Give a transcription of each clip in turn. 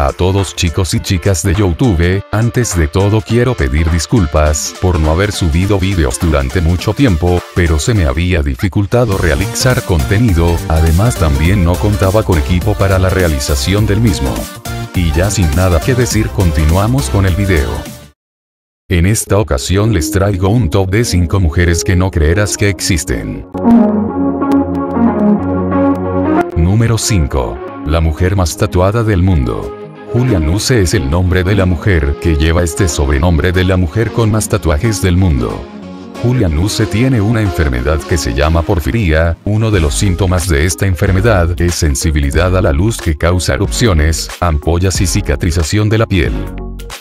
A todos chicos y chicas de Youtube, antes de todo quiero pedir disculpas por no haber subido vídeos durante mucho tiempo, pero se me había dificultado realizar contenido, además también no contaba con equipo para la realización del mismo. Y ya sin nada que decir continuamos con el video. En esta ocasión les traigo un top de 5 mujeres que no creerás que existen. Número 5 la mujer más tatuada del mundo. Julia Nuce es el nombre de la mujer que lleva este sobrenombre de la mujer con más tatuajes del mundo. Julia Nuce tiene una enfermedad que se llama porfiría, uno de los síntomas de esta enfermedad es sensibilidad a la luz que causa erupciones, ampollas y cicatrización de la piel.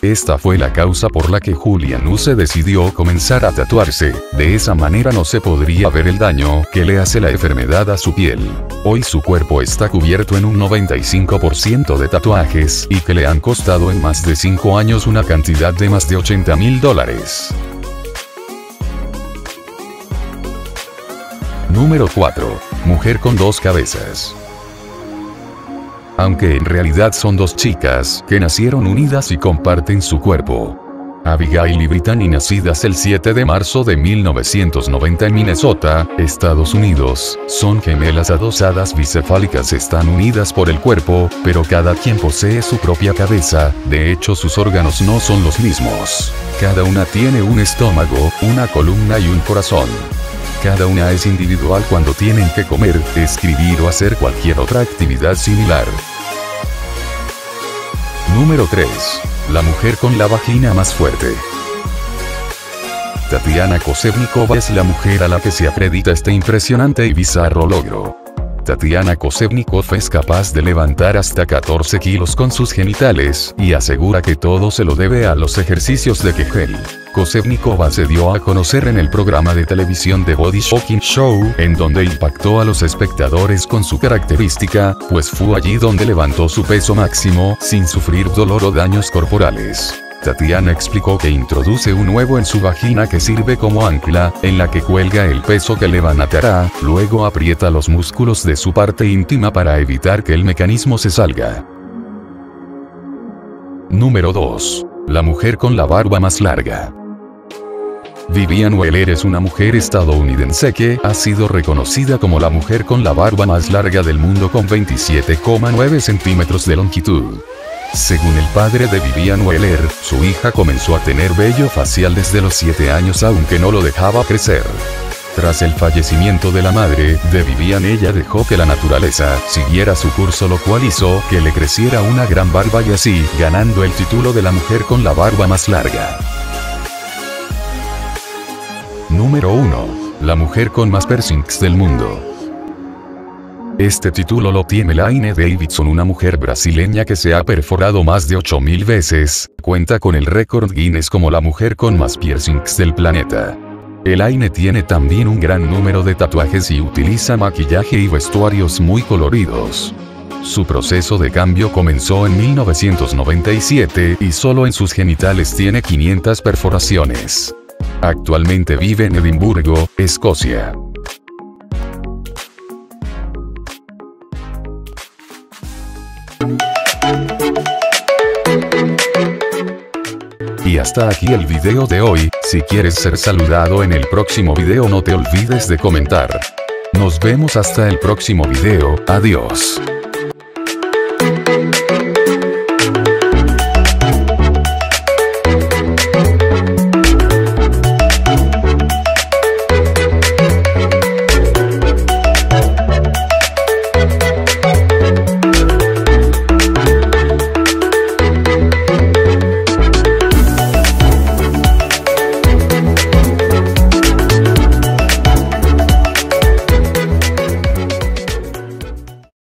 Esta fue la causa por la que Julia se decidió comenzar a tatuarse, de esa manera no se podría ver el daño que le hace la enfermedad a su piel. Hoy su cuerpo está cubierto en un 95% de tatuajes y que le han costado en más de 5 años una cantidad de más de 80 mil dólares. Número 4. Mujer con dos cabezas aunque en realidad son dos chicas que nacieron unidas y comparten su cuerpo. Abigail y Brittany nacidas el 7 de marzo de 1990 en Minnesota, Estados Unidos, son gemelas adosadas bicefálicas están unidas por el cuerpo, pero cada quien posee su propia cabeza, de hecho sus órganos no son los mismos. Cada una tiene un estómago, una columna y un corazón. Cada una es individual cuando tienen que comer, escribir o hacer cualquier otra actividad similar. Número 3. La mujer con la vagina más fuerte. Tatiana Kosevnikova es la mujer a la que se acredita este impresionante y bizarro logro. Tatiana Kosevnikov es capaz de levantar hasta 14 kilos con sus genitales, y asegura que todo se lo debe a los ejercicios de Kegel. Kosevnikova se dio a conocer en el programa de televisión The Body Shocking Show, en donde impactó a los espectadores con su característica, pues fue allí donde levantó su peso máximo, sin sufrir dolor o daños corporales. Tatiana explicó que introduce un huevo en su vagina que sirve como ancla, en la que cuelga el peso que levantará, luego aprieta los músculos de su parte íntima para evitar que el mecanismo se salga. Número 2. La mujer con la barba más larga. Vivian Weller es una mujer estadounidense que ha sido reconocida como la mujer con la barba más larga del mundo con 27,9 centímetros de longitud. Según el padre de Vivian Weller, su hija comenzó a tener vello facial desde los 7 años aunque no lo dejaba crecer. Tras el fallecimiento de la madre de Vivian ella dejó que la naturaleza siguiera su curso lo cual hizo que le creciera una gran barba y así, ganando el título de la mujer con la barba más larga. Número 1. La mujer con más piercings del mundo. Este título lo tiene Laine Davidson, una mujer brasileña que se ha perforado más de 8000 veces, cuenta con el récord Guinness como la mujer con más piercings del planeta. Elaine tiene también un gran número de tatuajes y utiliza maquillaje y vestuarios muy coloridos. Su proceso de cambio comenzó en 1997 y solo en sus genitales tiene 500 perforaciones. Actualmente vive en Edimburgo, Escocia. Y hasta aquí el video de hoy, si quieres ser saludado en el próximo video no te olvides de comentar. Nos vemos hasta el próximo video, adiós.